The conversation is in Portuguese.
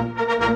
Música